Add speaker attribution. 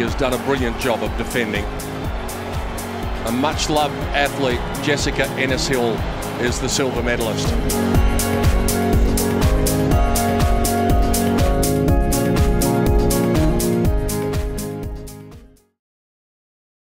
Speaker 1: Has done a brilliant job of defending. A much loved athlete, Jessica Ennis Hill, is the silver medalist.